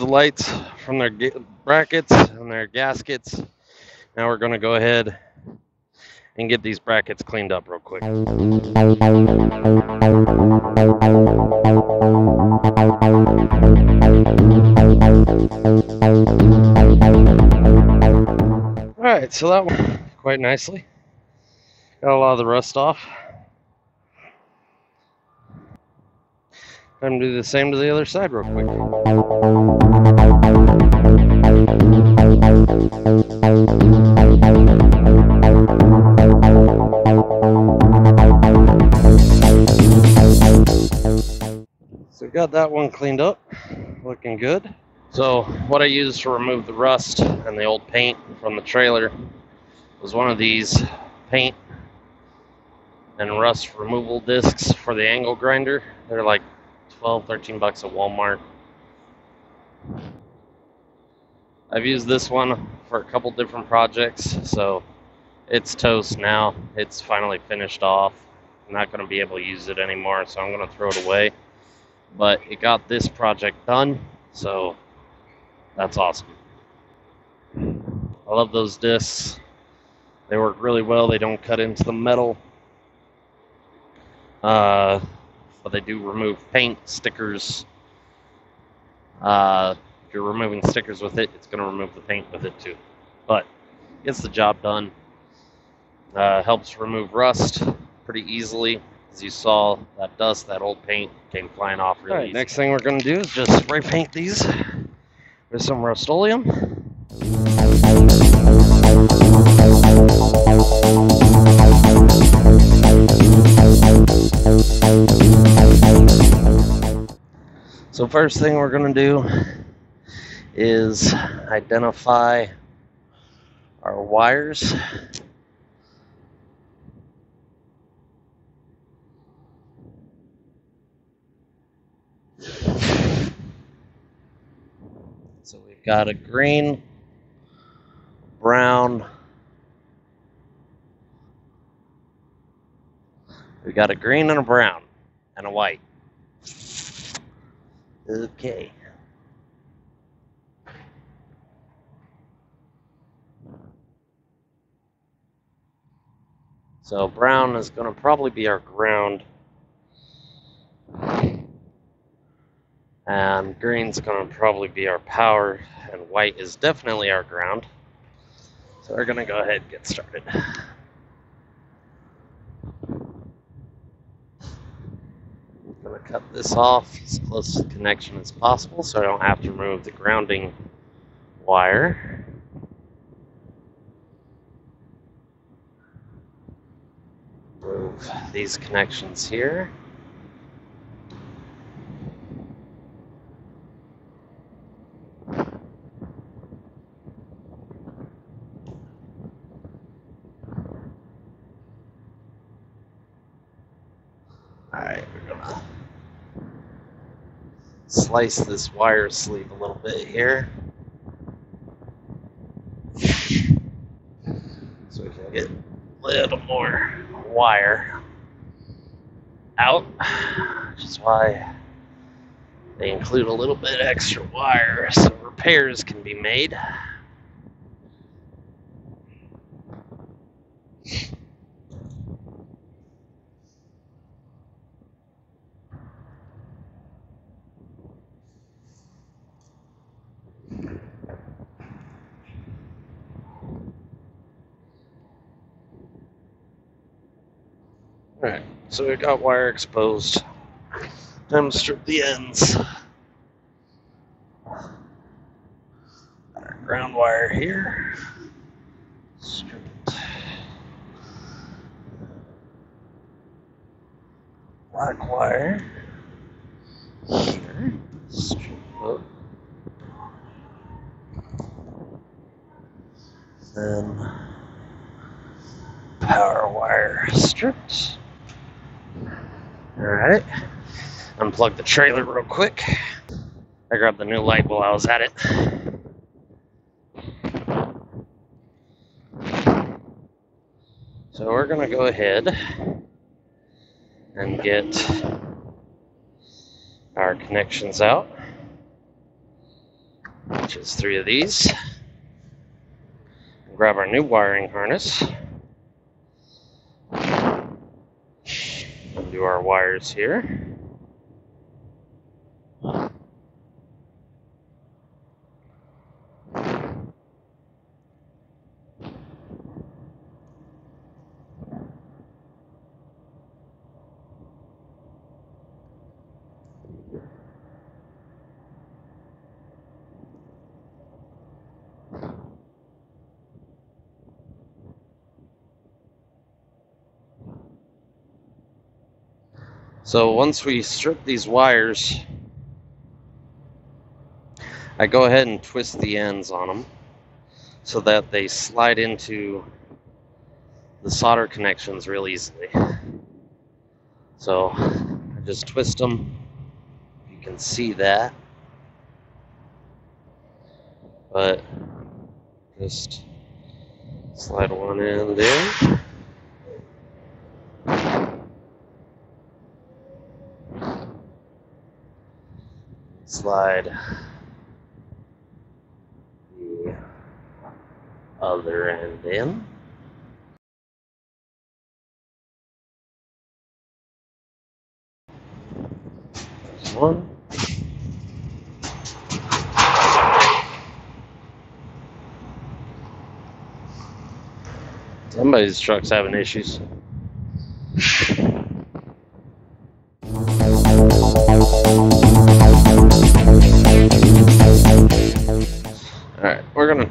from their brackets and their gaskets. Now we're going to go ahead and get these brackets cleaned up real quick. Alright, so that went quite nicely. Got a lot of the rust off. Time to do the same to the other side real quick. So got that one cleaned up, looking good. So what I used to remove the rust and the old paint from the trailer was one of these paint and rust removal discs for the angle grinder. They're like 12, 13 bucks at Walmart. I've used this one for a couple different projects, so it's toast now. It's finally finished off. I'm not going to be able to use it anymore, so I'm going to throw it away. But it got this project done, so that's awesome. I love those discs. They work really well. They don't cut into the metal. Uh, but they do remove paint, stickers. Uh, if you're removing stickers with it, it's going to remove the paint with it too. But gets the job done. Uh, helps remove rust pretty easily. As you saw, that dust, that old paint came flying off really All right, easy. next thing we're going to do is just spray paint these with some Rust-Oleum. So first thing we're going to do is identify our wires. So we've got a green, brown, we've got a green and a brown and a white. Okay. So brown is going to probably be our ground. And green's going to probably be our power. And white is definitely our ground. So we're going to go ahead and get started. I'm going to cut this off as close to the connection as possible so I don't have to remove the grounding wire. Move these connections here. Alright, we're gonna slice this wire sleeve a little bit here. So we can get a little more wire out, which is why they include a little bit extra wire so repairs can be made. Alright, so we got wire exposed. Time to strip the ends. Ground wire here. Strip it. Black wire here. Strip it. Then power wire stripped. Alright. Unplug the trailer real quick. I grabbed the new light while I was at it. So we're going to go ahead and get our connections out. which is three of these. Grab our new wiring harness. Undo our wires here. So once we strip these wires, I go ahead and twist the ends on them so that they slide into the solder connections real easily. So I just twist them. You can see that. But just slide one in in. Slide the other end in. There's one. Somebody's truck's having issues.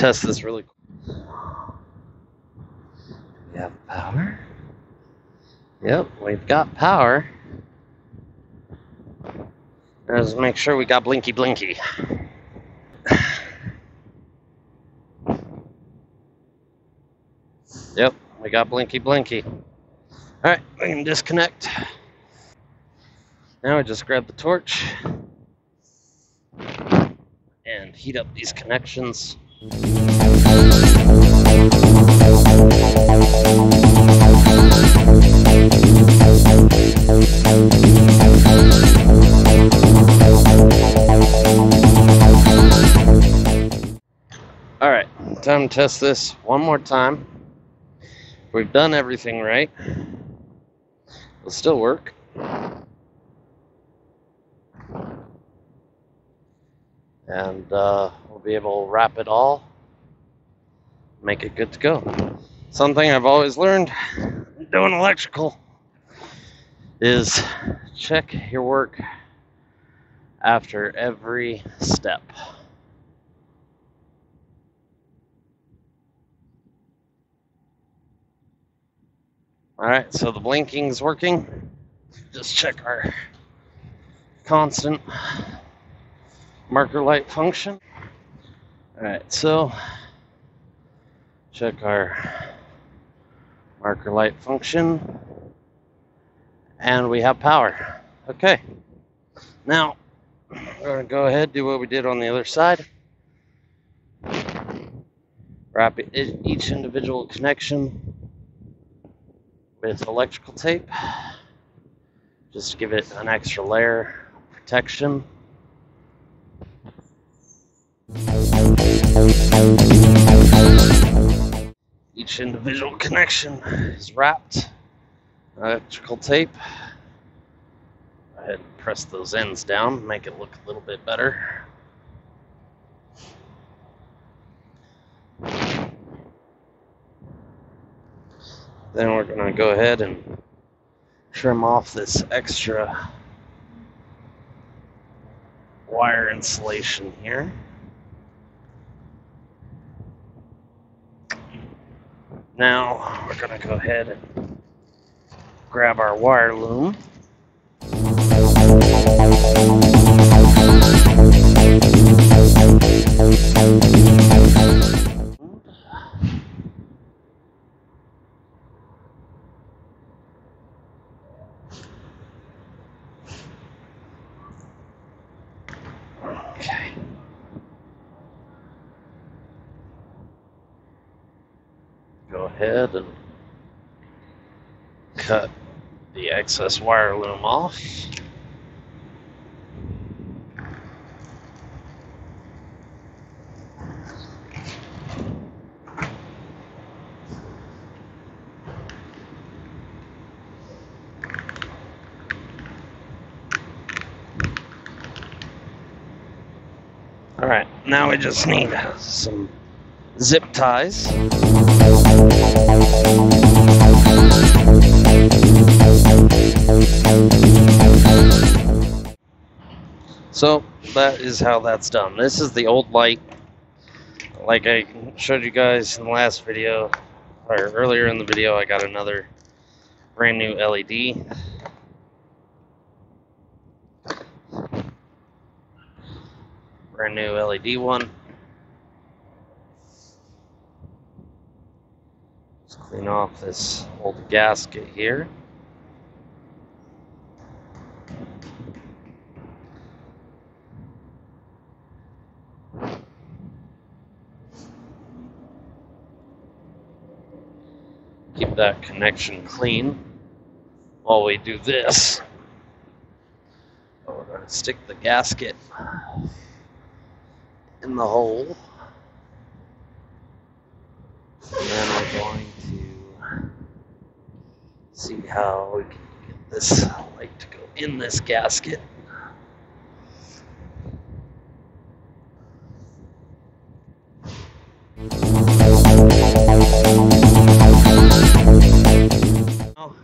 test this really quick. We have power. Yep, we've got power. Let's make sure we got blinky blinky. Yep, we got blinky blinky. Alright, we can disconnect. Now I just grab the torch and heat up these connections. All right, time to test this one more time. We've done everything right. It'll still work. And uh, we'll be able to wrap it all, make it good to go. Something I've always learned doing electrical is check your work after every step. All right, so the blinking's working. Just check our constant marker light function. All right, so check our marker light function and we have power. Okay, now we're gonna go ahead do what we did on the other side. Wrap each individual connection with electrical tape. Just give it an extra layer of protection. Each individual connection is wrapped electrical tape. Go ahead and press those ends down, make it look a little bit better. Then we're going to go ahead and trim off this extra wire insulation here. Now we're going to go ahead and grab our wire loom. and cut the excess wire loom off. All right, now we just need some zip ties. So that is how that's done. This is the old light. Like I showed you guys in the last video, or earlier in the video, I got another brand new LED. Brand new LED one. Clean off this old gasket here. keep that connection clean while we do this. Oh, we're going to stick the gasket in the hole. And then we're going see how we can get this light to go in this gasket.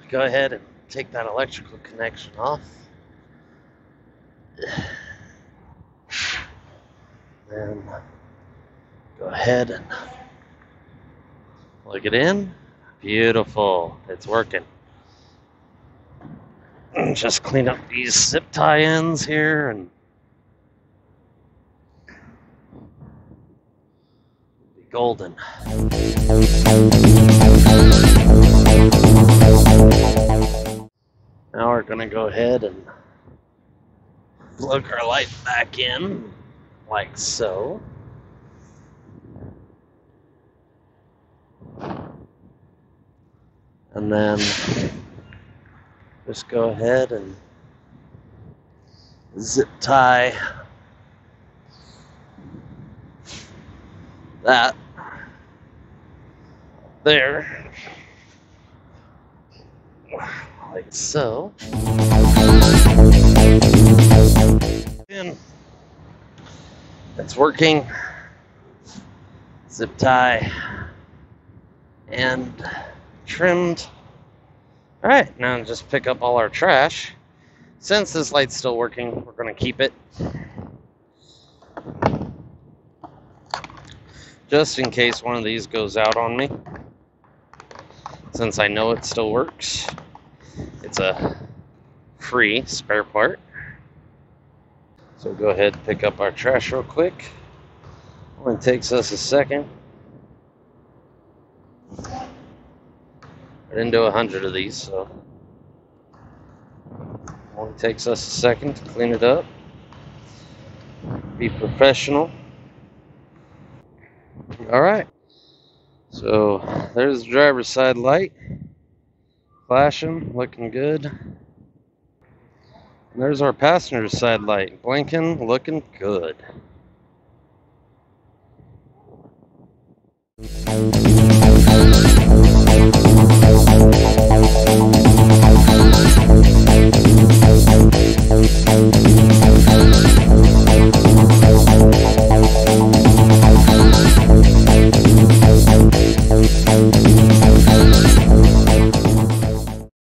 Go ahead and take that electrical connection off. Then go ahead and plug it in. Beautiful. It's working. Just clean up these zip tie ends here and be golden. Now we're gonna go ahead and plug our light back in, like so. And then just go ahead and zip tie that there like so. And it's working. Zip tie and trimmed. All right, now just pick up all our trash. Since this light's still working, we're going to keep it. Just in case one of these goes out on me. Since I know it still works. It's a free spare part. So go ahead pick up our trash real quick. Only takes us a second. Didn't do a hundred of these, so only takes us a second to clean it up. Be professional. All right. So there's the driver's side light. Flashing, looking good. And there's our passenger side light, blinking, looking good.